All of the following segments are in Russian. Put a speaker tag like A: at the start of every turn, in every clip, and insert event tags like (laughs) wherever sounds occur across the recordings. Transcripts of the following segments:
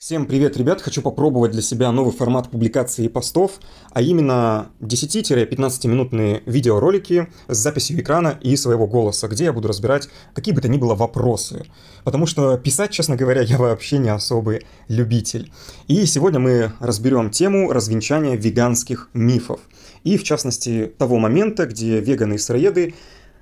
A: Всем привет, ребят! Хочу попробовать для себя новый формат публикации постов, а именно 10-15 минутные видеоролики с записью экрана и своего голоса, где я буду разбирать какие бы то ни было вопросы. Потому что писать, честно говоря, я вообще не особый любитель. И сегодня мы разберем тему развенчания веганских мифов. И в частности того момента, где веганы и сыроеды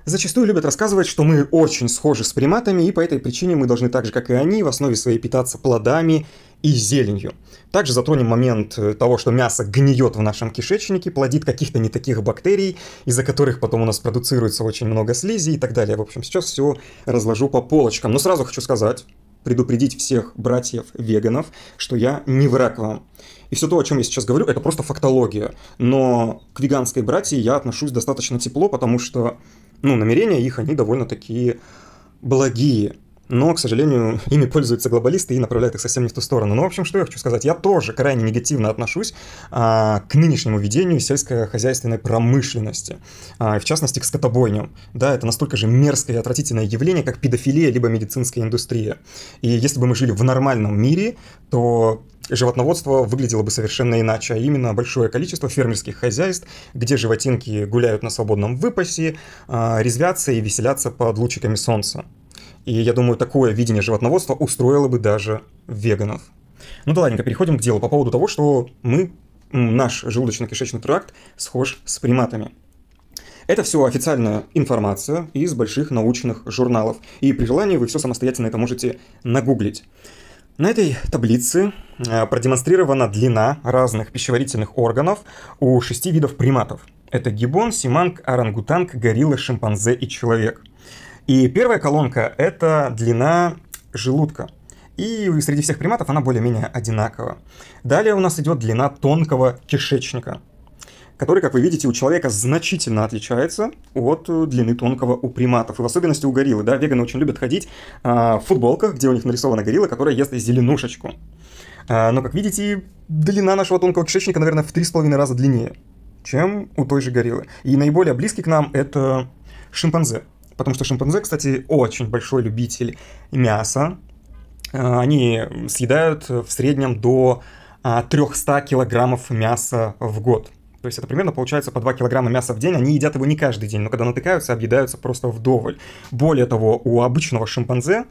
A: зачастую любят рассказывать, что мы очень схожи с приматами, и по этой причине мы должны так же, как и они, в основе своей питаться плодами и зеленью. Также затронем момент э, того, что мясо гниет в нашем кишечнике, плодит каких-то не таких бактерий, из-за которых потом у нас продуцируется очень много слизи и так далее. В общем, сейчас все разложу по полочкам. Но сразу хочу сказать, предупредить всех братьев-веганов, что я не враг вам. И все то, о чем я сейчас говорю, это просто фактология. Но к веганской братье я отношусь достаточно тепло, потому что ну, намерения их, они довольно такие благие но, к сожалению, (laughs) ими пользуются глобалисты и направляют их совсем не в ту сторону. Ну, в общем, что я хочу сказать. Я тоже крайне негативно отношусь а, к нынешнему ведению сельскохозяйственной промышленности, а, в частности, к скотобойням. Да, это настолько же мерзкое и отвратительное явление, как педофилия либо медицинская индустрия. И если бы мы жили в нормальном мире, то животноводство выглядело бы совершенно иначе, а именно большое количество фермерских хозяйств, где животинки гуляют на свободном выпасе, а, резвятся и веселятся под лучиками солнца. И я думаю, такое видение животноводства устроило бы даже веганов. Ну да ладненько, переходим к делу по поводу того, что мы, наш желудочно-кишечный тракт схож с приматами. Это все официальная информация из больших научных журналов. И при желании вы все самостоятельно это можете нагуглить. На этой таблице э, продемонстрирована длина разных пищеварительных органов у шести видов приматов. Это гибон, симанг, орангутанг, горилла, шимпанзе и человек – и первая колонка — это длина желудка. И среди всех приматов она более-менее одинакова. Далее у нас идет длина тонкого кишечника, который, как вы видите, у человека значительно отличается от длины тонкого у приматов. И в особенности у гориллы. Да, веганы очень любят ходить а, в футболках, где у них нарисована горилла, которая ест зеленушечку. А, но, как видите, длина нашего тонкого кишечника, наверное, в 3,5 раза длиннее, чем у той же гориллы. И наиболее близкий к нам это шимпанзе. Потому что шимпанзе, кстати, очень большой любитель мяса. Э, они съедают в среднем до 300 а, килограммов мяса в год. То есть это примерно получается по 2 килограмма мяса в день. Они едят его не каждый день, но когда натыкаются, объедаются просто вдоволь. Более того, у обычного шимпанзе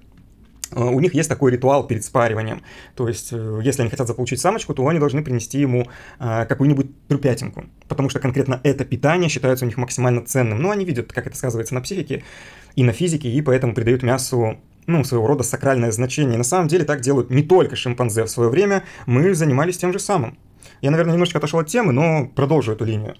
A: у них есть такой ритуал перед спариванием. То есть, э, если они хотят заполучить самочку, то они должны принести ему э, какую-нибудь трупятинку. Потому что конкретно это питание считается у них максимально ценным. Но они видят, как это сказывается на психике и на физике, и поэтому придают мясу ну, своего рода сакральное значение. на самом деле так делают не только шимпанзе в свое время, мы занимались тем же самым. Я, наверное, немножечко отошел от темы, но продолжу эту линию.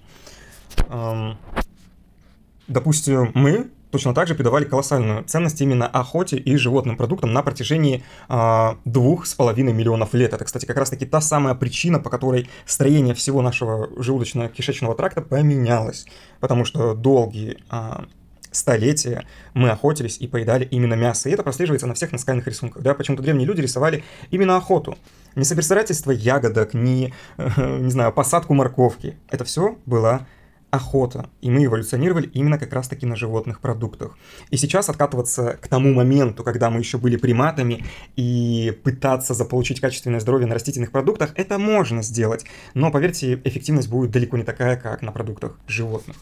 A: Допустим, мы точно так же придавали колоссальную ценность именно охоте и животным продуктам на протяжении а, двух с половиной миллионов лет. Это, кстати, как раз-таки та самая причина, по которой строение всего нашего желудочно-кишечного тракта поменялось. Потому что долгие а, столетия мы охотились и поедали именно мясо. И это прослеживается на всех наскальных рисунках. Да? Почему-то древние люди рисовали именно охоту. Не собирательство ягодок, не, (laughs) не знаю, посадку морковки. Это все была охота, и мы эволюционировали именно как раз-таки на животных продуктах. И сейчас откатываться к тому моменту, когда мы еще были приматами, и пытаться заполучить качественное здоровье на растительных продуктах, это можно сделать, но, поверьте, эффективность будет далеко не такая, как на продуктах животных.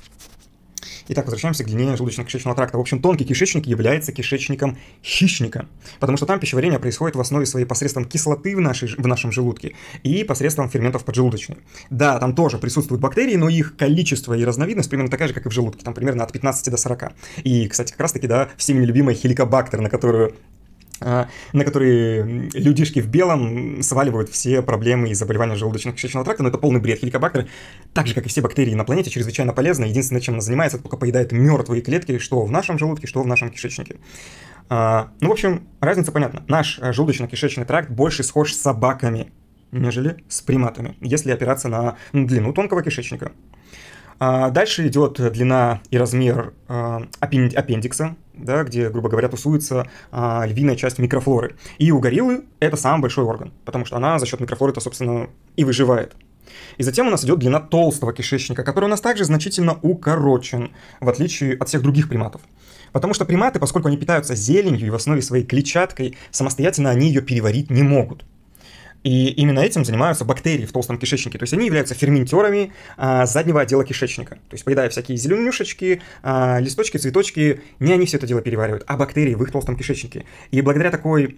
A: Итак, возвращаемся к длине желудочно-кишечного тракта. В общем, тонкий кишечник является кишечником хищника, потому что там пищеварение происходит в основе своей посредством кислоты в, нашей, в нашем желудке и посредством ферментов поджелудочной. Да, там тоже присутствуют бактерии, но их количество и разновидность примерно такая же, как и в желудке, там примерно от 15 до 40. И, кстати, как раз-таки, да, всеми любимая хеликобактер, на которую на которые людишки в белом сваливают все проблемы и заболевания желудочно-кишечного тракта, но это полный бред. Хеликобактер, так же, как и все бактерии на планете, чрезвычайно полезна. Единственное, чем она занимается, только поедает мертвые клетки, что в нашем желудке, что в нашем кишечнике. А, ну, в общем, разница понятна. Наш э, желудочно-кишечный тракт больше схож с собаками, нежели с приматами, если опираться на длину тонкого кишечника. А дальше идет длина и размер а, аппендикса, да, где, грубо говоря, тусуется а, львиная часть микрофлоры. И у гориллы это самый большой орган, потому что она за счет микрофлоры-то, собственно, и выживает. И затем у нас идет длина толстого кишечника, который у нас также значительно укорочен, в отличие от всех других приматов. Потому что приматы, поскольку они питаются зеленью и в основе своей клетчаткой, самостоятельно они ее переварить не могут. И именно этим занимаются бактерии в толстом кишечнике. То есть они являются ферментерами а, заднего отдела кишечника. То есть поедая всякие зеленюшечки, а, листочки, цветочки, не они все это дело переваривают, а бактерии в их толстом кишечнике. И благодаря такой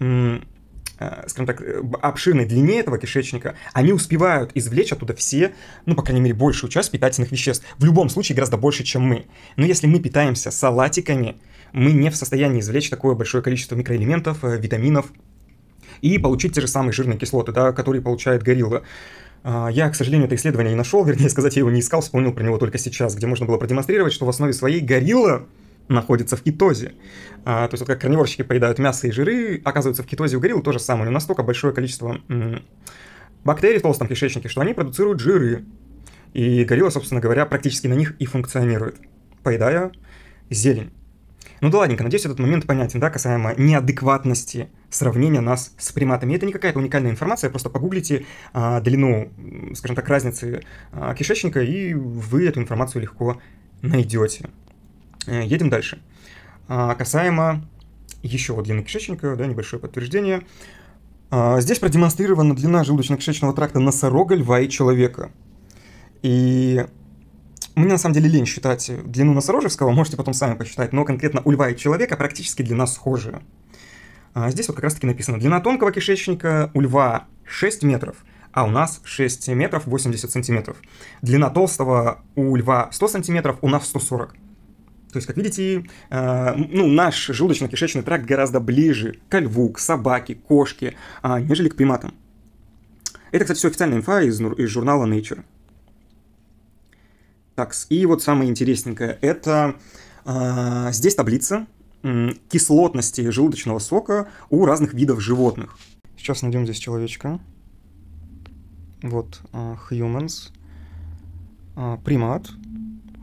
A: а, скажем так, обширной длине этого кишечника, они успевают извлечь оттуда все, ну, по крайней мере, большую часть питательных веществ. В любом случае гораздо больше, чем мы. Но если мы питаемся салатиками, мы не в состоянии извлечь такое большое количество микроэлементов, э, витаминов, и получить те же самые жирные кислоты, да, которые получает горилла. А, я, к сожалению, это исследование не нашел, (laughs) вернее сказать, я его не искал, вспомнил про него только сейчас, где можно было продемонстрировать, что в основе своей горилла находится в кетозе. А, то есть вот как карниворщики поедают мясо и жиры, оказывается, в кетозе у горилл то же самое, но настолько большое количество бактерий в толстом кишечнике, что они продуцируют жиры. И горилла, собственно говоря, практически на них и функционирует, поедая зелень. Ну да ладненько, надеюсь, этот момент понятен, да, касаемо неадекватности сравнения нас с приматами. Это не какая-то уникальная информация, просто погуглите а, длину, скажем так, разницы а, кишечника, и вы эту информацию легко найдете. Э, едем дальше. А, касаемо еще вот длины кишечника, да, небольшое подтверждение. А, здесь продемонстрирована длина желудочно-кишечного тракта носорога, льва и человека. И мне на самом деле лень считать длину носорожевского, можете потом сами посчитать, но конкретно у льва и человека практически длина схожая. А здесь вот как раз таки написано, длина тонкого кишечника у льва 6 метров, а у нас 6 метров 80 сантиметров. Длина толстого у льва 100 сантиметров, у нас 140. То есть, как видите, э, ну, наш желудочно-кишечный тракт гораздо ближе к льву, к собаке, кошке, э, нежели к приматам. Это, кстати, все официальная инфа из, из журнала Nature. Так, и вот самое интересненькое, это э, здесь таблица э, кислотности желудочного сока у разных видов животных. Сейчас найдем здесь человечка. Вот, э, humans, э, примат,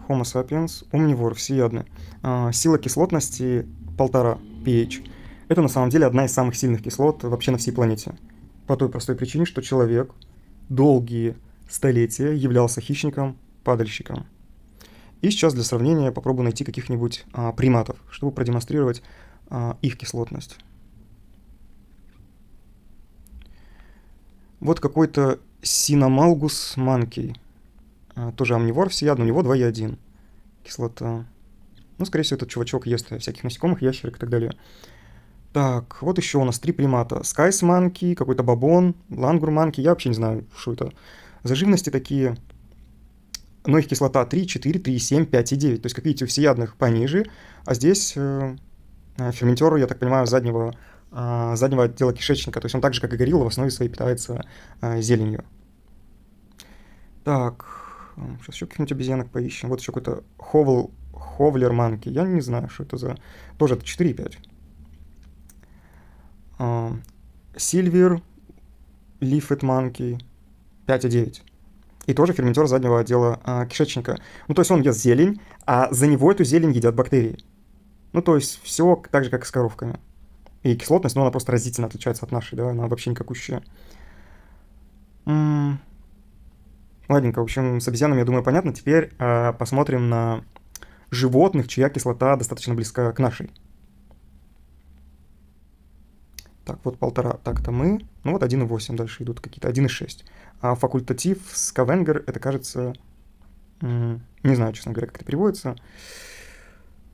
A: Homo sapiens, omnivore, всеядный. Э, сила кислотности полтора pH. Это на самом деле одна из самых сильных кислот вообще на всей планете. По той простой причине, что человек долгие столетия являлся хищником падальщиком. И сейчас для сравнения попробую найти каких-нибудь а, приматов, чтобы продемонстрировать а, их кислотность. Вот какой-то Синомалгус манкий. Тоже амнивор всеядный, у него 2,1 кислота. Ну, скорее всего, этот чувачок ест всяких насекомых, ящерок и так далее. Так, вот еще у нас три примата. Sykes monkey, какой-то baboon, langur monkey. Я вообще не знаю, что это. За живности такие но их кислота 3, 4, 3, 7, 5 и 9. То есть, как видите, у всеядных пониже, а здесь э, э fermenter, я так понимаю, заднего, э, заднего отдела кишечника. То есть он так же, как и горилла, в основе своей питается зеленью. Так, сейчас еще каких-нибудь обезьянок поищем. Вот еще какой-то ховл, ховлер манки. Я не знаю, что это за... Тоже это 4,5. Сильвер, лифет манки 5,9 и тоже ферментер заднего отдела а, кишечника. Ну, то есть он ест зелень, а за него эту зелень едят бактерии. Ну, то есть все так же, как и с коровками. И кислотность, ну, она просто разительно отличается от нашей, да, она вообще никакущая. М-м- Ладненько, в общем, с обезьянами, я думаю, понятно. Теперь э, посмотрим на животных, чья кислота достаточно близка к нашей. Так, вот полтора такта мы. Ну вот 1,8 дальше идут какие-то, 1,6. А факультатив Скавенгер, это кажется... Не знаю, честно говоря, как это переводится.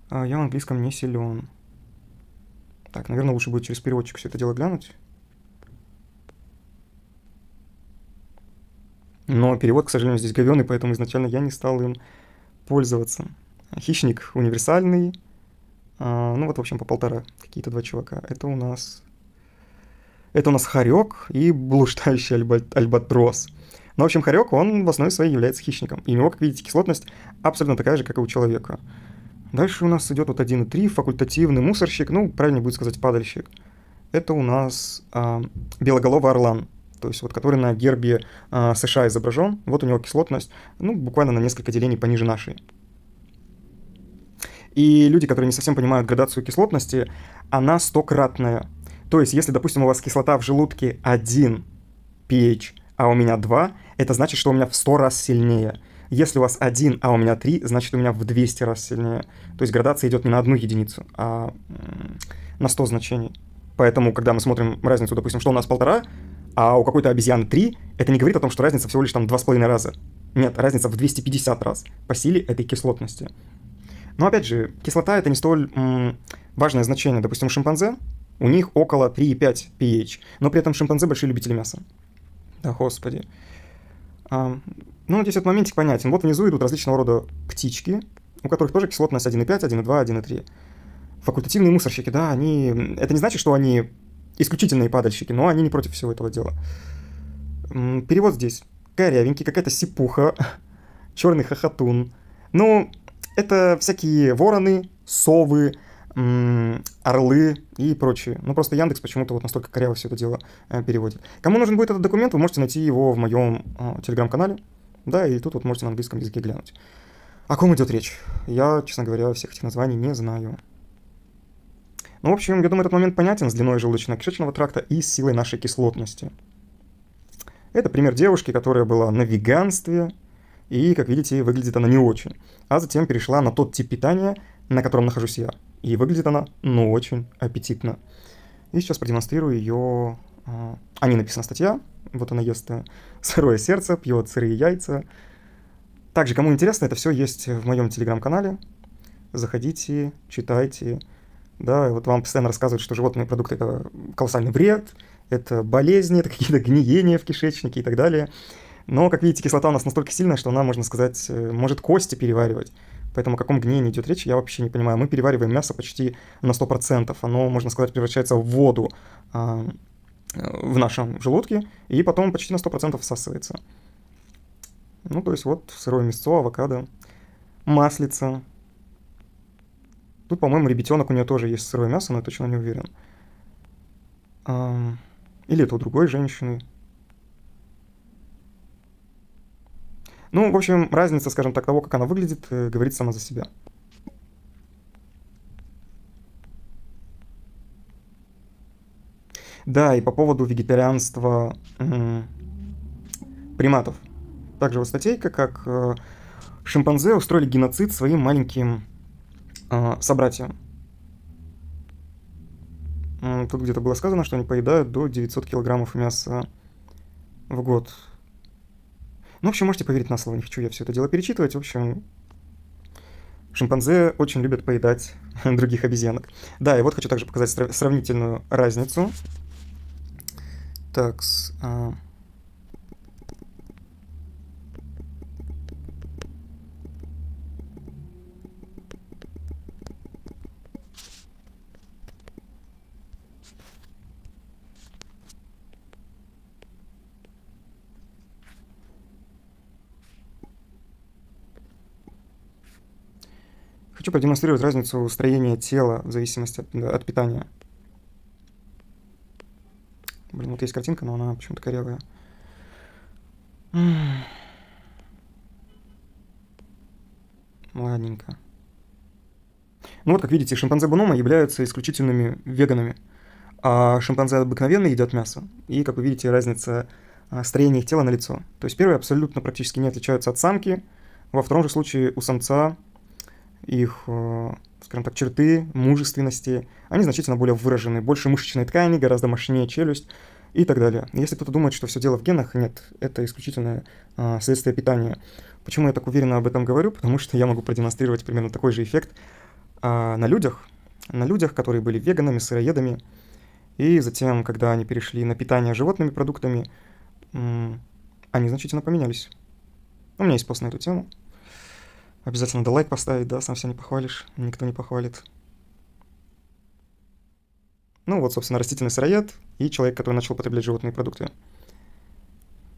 A: А я в английском не силен. Так, наверное, лучше будет через переводчик все это дело глянуть. Но перевод, к сожалению, здесь говёный, поэтому изначально я не стал им пользоваться. Хищник универсальный. А, ну вот, в общем, по полтора какие-то два чувака. Это у нас это у нас хорек и блуждающий альбатрос. Но, в общем, хорек, он в основе своей является хищником. И у него, как видите, кислотность абсолютно такая же, как и у человека. Дальше у нас идет вот 1,3, факультативный мусорщик, ну, правильно будет сказать падальщик. Это у нас а, белоголовый орлан, то есть вот который на гербе а, США изображен. Вот у него кислотность, ну, буквально на несколько делений пониже нашей. И люди, которые не совсем понимают градацию кислотности, она стократная. То есть, если, допустим, у вас кислота в желудке 1 pH, а у меня 2, это значит, что у меня в 100 раз сильнее. Если у вас 1, а у меня 3, значит, у меня в 200 раз сильнее. То есть градация идет не на одну единицу, а на 100 значений. Поэтому, когда мы смотрим разницу, допустим, что у нас полтора, а у какой-то обезьяны 3, это не говорит о том, что разница всего лишь там 2,5 раза. Нет, разница в 250 раз по силе этой кислотности. Но опять же, кислота это не столь м, важное значение. Допустим, у шимпанзе у них около 3,5 pH, но при этом шимпанзе большие любители мяса. Да, господи. А, ну, здесь этот моментик понятен. Вот внизу идут различного рода птички, у которых тоже кислотность 1,5, 1,2, 1,3. Факультативные мусорщики, да, они... Это не значит, что они исключительные падальщики, но они не против всего этого дела. Перевод здесь. Корявенький, какая-то сипуха, (laughs) черный хохотун. Ну, это всякие вороны, совы, орлы и прочие. Ну, просто Яндекс почему-то вот настолько коряво все это дело э, переводит. Кому нужен будет этот документ, вы можете найти его в моем э, телеграм-канале. Да, и тут вот можете на английском языке глянуть. О ком идет речь? Я, честно говоря, всех этих названий не знаю. Ну, в общем, я думаю, этот момент понятен с длиной желудочно-кишечного тракта и с силой нашей кислотности. Это пример девушки, которая была на веганстве, и, как видите, выглядит она не очень. А затем перешла на тот тип питания, на котором нахожусь я. И выглядит она, ну, очень аппетитно. И сейчас продемонстрирую ее... А, о ней написана статья. Вот она ест э, (laughs) сырое сердце, пьет сырые яйца. Также, кому интересно, это все есть в моем телеграм-канале. Заходите, читайте. Да, вот вам постоянно рассказывают, что животные продукты это колоссальный вред, это болезни, это какие-то гниения в кишечнике и так далее. Но, как видите, кислота у нас настолько сильная, что она, можно сказать, э, может кости переваривать. Поэтому о каком гниении идет речь, я вообще не понимаю. Мы перевариваем мясо почти на 100%. Оно, можно сказать, превращается в воду а, в нашем желудке, и потом почти на 100% всасывается. Ну, то есть вот сырое мясо, авокадо, маслица, Тут, по-моему, ребятенок у нее тоже есть сырое мясо, но я точно не уверен. Или это у другой женщины. Ну, в общем, разница, скажем так, того, как она выглядит, э, говорит сама за себя. Да, и по поводу вегетарианства приматов. Также вот статейка, как э, шимпанзе устроили геноцид своим маленьким э, собратьям. Тут где-то было сказано, что они поедают до 900 килограммов мяса в год. Ну, в общем, можете поверить на слово, не хочу я все это дело перечитывать. В общем, шимпанзе очень любят поедать (laughs) других обезьянок. Да, и вот хочу также показать сравнительную разницу. Так, а... Хочу продемонстрировать разницу строения тела в зависимости от, от питания. Блин, вот есть картинка, но она почему-то корявая. Ладненько. Ну вот, как видите, шимпанзе Бонома являются исключительными веганами, а шимпанзе обыкновенные едят мясо. И, как вы видите, разница а, строения их тела на лицо. То есть первые абсолютно практически не отличаются от самки, во втором же случае у самца их, э, скажем так, черты мужественности, они значительно более выражены, больше мышечной ткани, гораздо мощнее челюсть и так далее. Если кто-то думает, что все дело в генах, нет, это исключительное а, следствие питания. Почему я так уверенно об этом говорю? Потому что я могу продемонстрировать примерно такой же эффект а, на людях, на людях, которые были веганами, сыроедами, и затем, когда они перешли на питание животными продуктами, они значительно поменялись. У меня есть пост на эту тему. Обязательно надо лайк поставить, да, сам себя не похвалишь, никто не похвалит. Ну вот, собственно, растительный сыроед и человек, который начал употреблять животные продукты.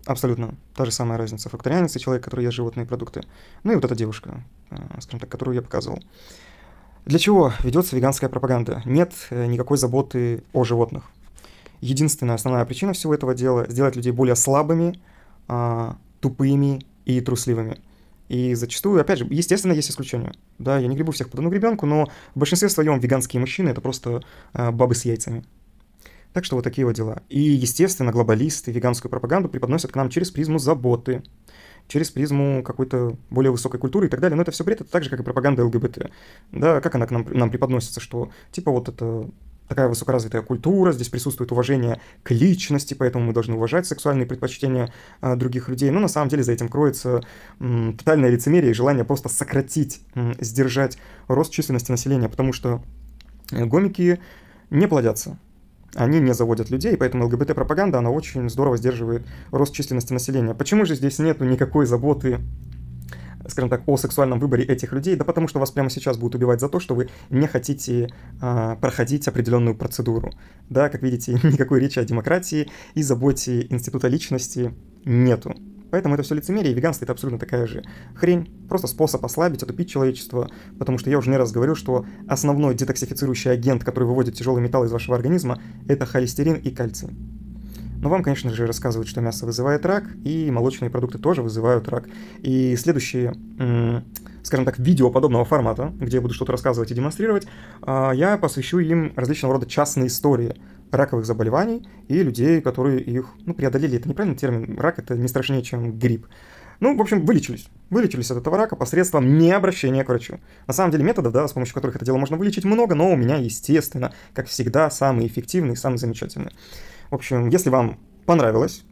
A: Абсолютно та же самая разница. Факторианец и человек, который ест животные продукты. Ну и вот эта девушка, э, скажем так, которую я показывал. Для чего ведется веганская пропаганда? Нет э, никакой заботы о животных. Единственная основная причина всего этого дела – сделать людей более слабыми, а, тупыми и трусливыми – и зачастую, опять же, естественно, есть исключения. Да, я не гребу всех под одну гребенку, но в большинстве своем веганские мужчины это просто э, бабы с яйцами. Так что вот такие вот дела. И, естественно, глобалисты веганскую пропаганду преподносят к нам через призму заботы, через призму какой-то более высокой культуры и так далее. Но это все бред, это так же, как и пропаганда ЛГБТ. Да, как она к нам, нам преподносится, что типа вот это такая высокоразвитая культура, здесь присутствует уважение к личности, поэтому мы должны уважать сексуальные предпочтения а, других людей. Но на самом деле за этим кроется м, тотальное лицемерие и желание просто сократить, м, сдержать рост численности населения, потому что э, гомики не плодятся они не заводят людей, поэтому ЛГБТ-пропаганда, она очень здорово сдерживает рост численности населения. Почему же здесь нету никакой заботы скажем так, о сексуальном выборе этих людей, да потому что вас прямо сейчас будут убивать за то, что вы не хотите а, проходить определенную процедуру. Да, как видите, (laughs) никакой речи о демократии и заботе института личности нету. Поэтому это все лицемерие, и веганство это абсолютно такая же хрень, просто способ ослабить, отупить человечество, потому что я уже не раз говорил, что основной детоксифицирующий агент, который выводит тяжелый металл из вашего организма, это холестерин и кальций. Но вам, конечно же, рассказывают, что мясо вызывает рак, и молочные продукты тоже вызывают рак. И следующие, скажем так, видео подобного формата, где я буду что-то рассказывать и демонстрировать, а, я посвящу им различного рода частные истории раковых заболеваний и людей, которые их ну, преодолели. Это неправильный термин. Рак это не страшнее, чем грипп. Ну, в общем, вылечились. Вылечились от этого рака посредством необращения к врачу. На самом деле методов, да, с помощью которых это дело можно вылечить много, но у меня, естественно, как всегда, самый эффективный, самый замечательный. В общем, если вам понравилось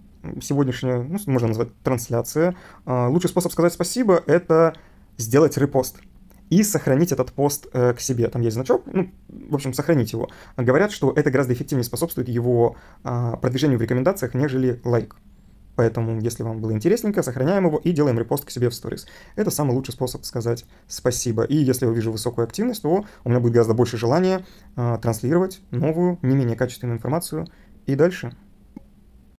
A: сегодняшняя, ну, можно назвать трансляция, а, лучший способ сказать спасибо — это сделать репост и сохранить этот пост э, к себе. Там есть значок, ну, в общем, сохранить его. Говорят, что это гораздо эффективнее способствует его э, продвижению в рекомендациях, нежели лайк. Поэтому, если вам было интересненько, сохраняем его и делаем репост к себе в сторис. Это самый лучший способ сказать спасибо. И если я увижу высокую активность, то у меня будет гораздо больше желания э, транслировать новую, не менее качественную информацию и дальше.